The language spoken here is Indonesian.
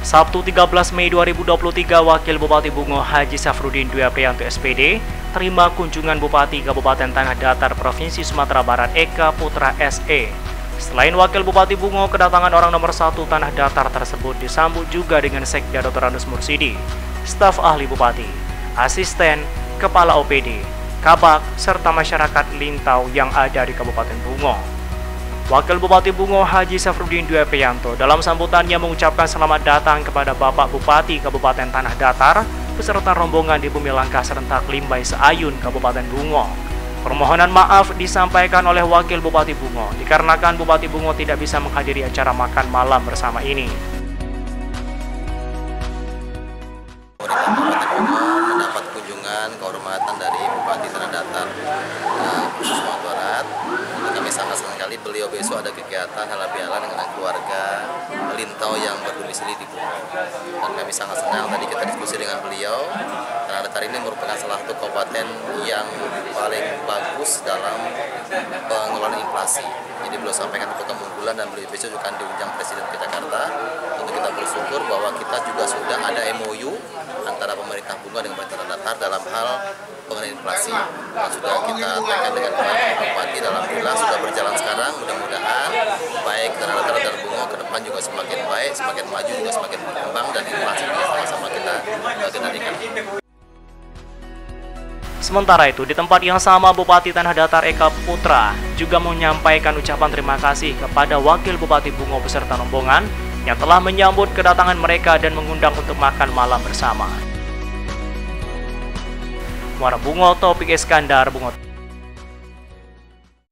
Sabtu 13 Mei 2023, Wakil Bupati Bungo Haji Safrudin Dwi Aprianto SPD terima kunjungan Bupati Kabupaten Tanah Datar Provinsi Sumatera Barat Eka Putra SE. Selain Wakil Bupati Bungo, kedatangan orang nomor satu Tanah Datar tersebut disambut juga dengan Sekda Dr. Anus Mursidi, staf ahli Bupati, asisten, kepala OPD, kabak, serta masyarakat Lintau yang ada di Kabupaten Bungo. Wakil Bupati Bungo Haji Safrudin Dwi Prianto dalam sambutannya mengucapkan selamat datang kepada Bapak Bupati Kabupaten Tanah Datar beserta rombongan di Bumi Langkah serentak Limbai Seayun Kabupaten Bungo. Permohonan maaf disampaikan oleh Wakil Bupati Bungo dikarenakan Bupati Bungo tidak bisa menghadiri acara makan malam bersama ini. Beliau besok ada kegiatan halal bihalal dengan keluarga Lintau yang berdomisili di Bungo. Dan kami sangat senang tadi kita diskusi dengan beliau. Tanah Datar ini merupakan salah satu kabupaten yang paling bagus dalam pengelolaan inflasi. Jadi beliau sampaikan itu keunggulan dan beliau besok juga akan diundang Presiden ke Jakarta untuk kita bersyukur bahwa kita juga sudah ada MOU antara pemerintah bunga dengan pemerintah datar dalam hal pengenai inflasi yang sudah kita tekan dengan Pak Bupati dalam bila sudah berjalan sekarang mudah-mudahan baik tanah datar dan bunga ke depan juga semakin baik semakin maju juga semakin berkembang dan inflasi juga sama-sama kita kendalikan. Sementara itu, di tempat yang sama Bupati Tanah Datar Eka Putra juga menyampaikan ucapan terima kasih kepada Wakil Bupati Bungo beserta rombongan yang telah menyambut kedatangan mereka dan mengundang untuk makan malam bersama. Muara Bungo, Topik Iskandar, Bungo.